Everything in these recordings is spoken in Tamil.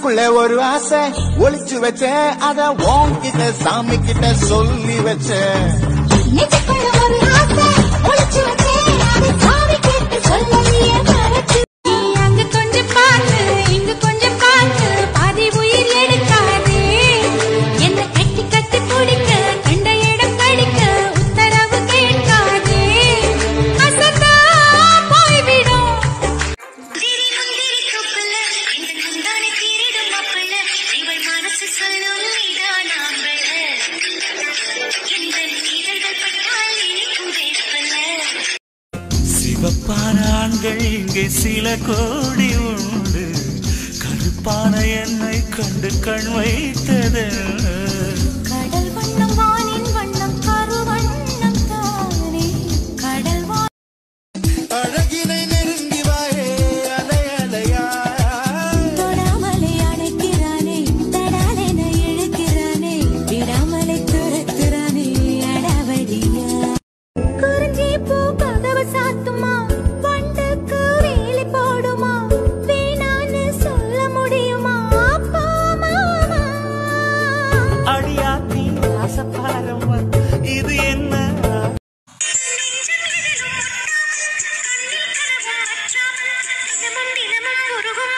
உள்ளுக்குள்ள ஒரு ஆசை ஒளிச்சு வச்சேன் அத உன்கிட்ட சாமி கிட்ட சொல்லி வச்சேன் சிவப்பான இங்கே சில கோடி உண்டு. கருப்பான என்னை கண்டு கண் வைத்தது இது என்ன? தினமும் தினமும் உருகும்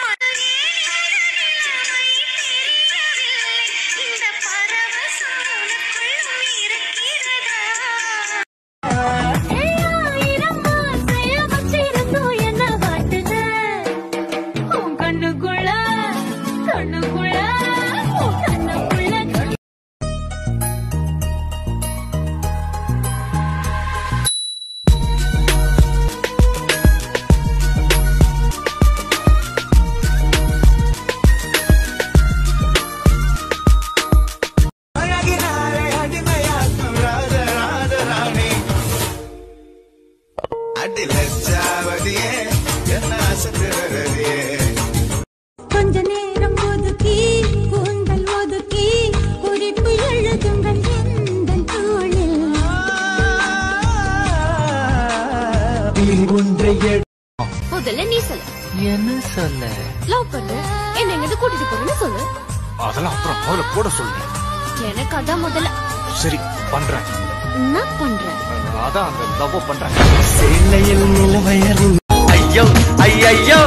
அடி லட்சாவதியே என்ன அசத்துறதியே கொஞ்ச நேரம் ஒதுக்கி கூந்தல் ஒதுக்கி குறிப்பு எழுதுங்கள் எந்த தோளில்? ஒன்றை முதல்ல நீ சொல்லு. என்ன சொல்ல? லவ் பண்ணு என்ன எங்க கூட்டிட்டு போறேன்னு சொல்லு. அதெல்லாம் அப்புறம் முதல்ல போட சொல்லுங்க எனக்கு அதான் முதல்ல. சரி பண்றேன். என்ன பண்ற அதான் அந்த லவ் பண்றேன். சேலையில் நிலவயரும் ஐயோ ஐயோ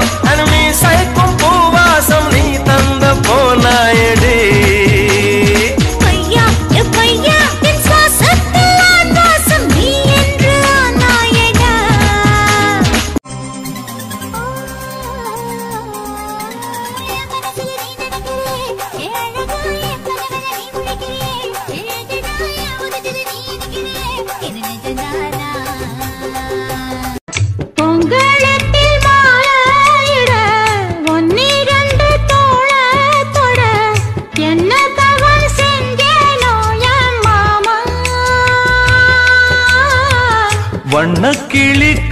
வண்ணக்கிளிக்கு